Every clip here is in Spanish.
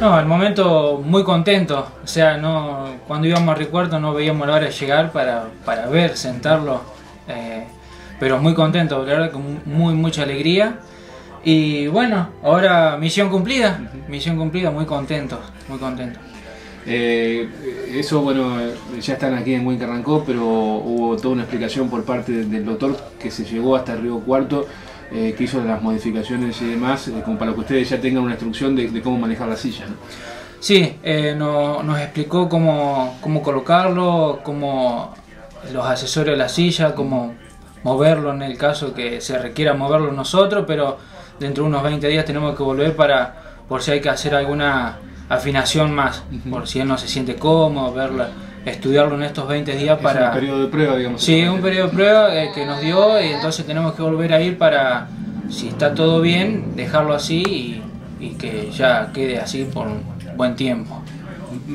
No, al momento muy contento. O sea, no cuando íbamos a recuerdo no veíamos la hora de llegar para, para ver, sentarlo. eh, pero muy contento, la verdad que muy, mucha alegría. Y bueno, ahora misión cumplida, misión cumplida, muy contento, muy contento. Eh, eso, bueno, ya están aquí en Buen Carrancó, pero hubo toda una explicación por parte del doctor que se llegó hasta el Río Cuarto, eh, que hizo las modificaciones y demás, eh, como para que ustedes ya tengan una instrucción de, de cómo manejar la silla. ¿no? Sí, eh, no- nos explicó cómo, cómo colocarlo, cómo los accesorios de la silla, cómo moverlo en el caso que se requiera moverlo nosotros, pero dentro de unos 20 días tenemos que volver para, por si hay que hacer alguna afinación más, por si él no se siente cómodo, verla, estudiarlo en estos 20 días Es para... un periodo de prueba, digamos. Sí, un periodo de prueba eh, que nos dio y entonces tenemos que volver a ir para, si está todo bien, dejarlo así y, y que ya quede así por un buen tiempo.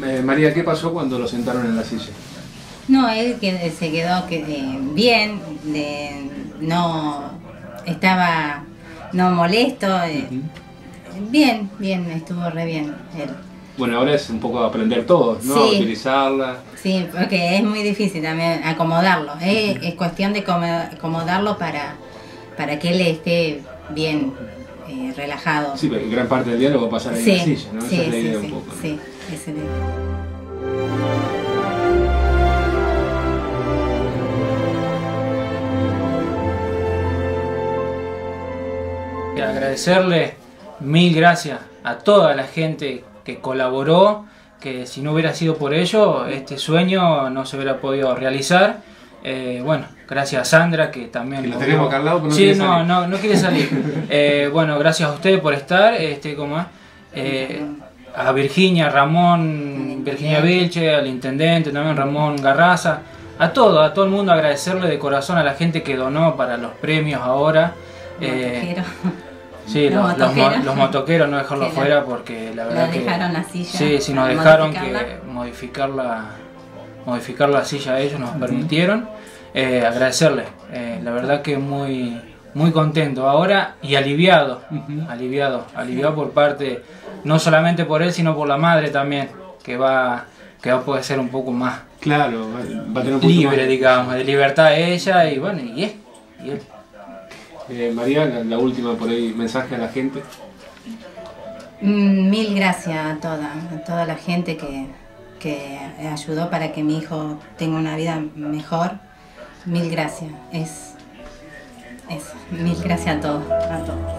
Eh, María, ¿qué pasó cuando lo sentaron en la silla? No, él que se quedó que, eh, bien, de- no estaba no molesto, eh, bien, bien, estuvo re bien él. Bueno, ahora es un poco aprender todo, ¿no? Sí. Utilizarla. Sí, porque es muy difícil también acomodarlo. eh, Es cuestión de como- acomodarlo para, para que él esté bien eh, relajado. Sí, pero gran parte del día lo va a pasar ahí sí, en la silla, ¿no? sí, Esa es la sí, idea sí, un poco. ¿no? sí, es la idea. Y agradecerle mil gracias a toda la gente que colaboró, que si no hubiera sido por ello, este sueño no se hubiera podido realizar. Eh, bueno, gracias a Sandra que también... Que movió- tenemos acá al lado, pero no sí, quiere no, salir. no, no quiere salir. Eh, bueno, gracias a ustedes por estar, este, ¿cómo es? Eh, a Virginia, Ramón, Virginia Vilche, al intendente, también Ramón Garraza, a todo, a todo el mundo agradecerle de corazón a la gente que donó para los premios ahora. Sí, Los los, los mo- motoqueros. los motoqueros no dejarlo Que la- fuera porque la verdad que dejaron la silla sí, sí nos dejaron que modificarla. modificar la modificar la silla ellos nos permitieron Eh, agradecerles eh, la verdad que muy muy contento ahora y aliviado aliviado aliviado por parte no solamente por él sino por la madre también que va que va a poder ser un poco más Claro, va a tener un poquito libre más. digamos de libertad ella y bueno y él, y él. Eh, María, la, última por ahí, mensaje a la gente. Mm, Mil gracias a toda, a toda la gente que, que ayudó para que mi hijo tenga una vida mejor. Mil gracias. Es, es mil gracias a a todos.